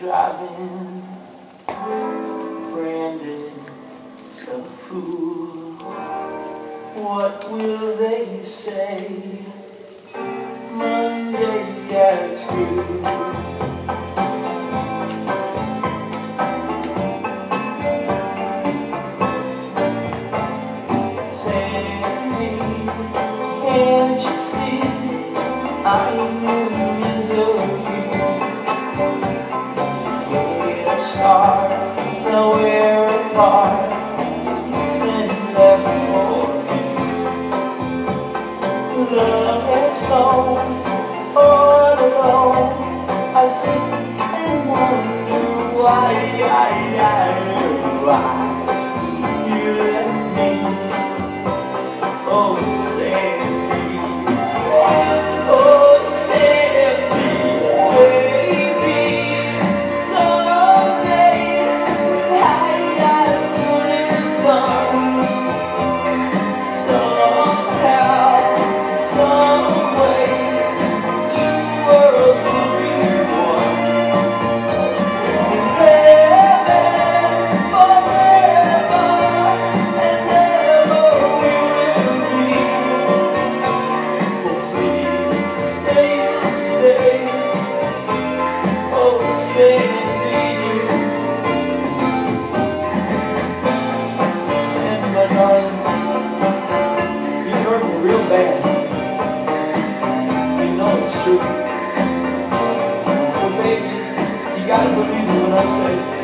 driving Brandon a fool. What will they say Monday at school? Sandy, can't you see I'm in scar Now we're apart. There's nothing left for me. Love has flown all. Alone I sit and wonder why why, I, why You left me. Oh, say Baby, you gotta believe me when I say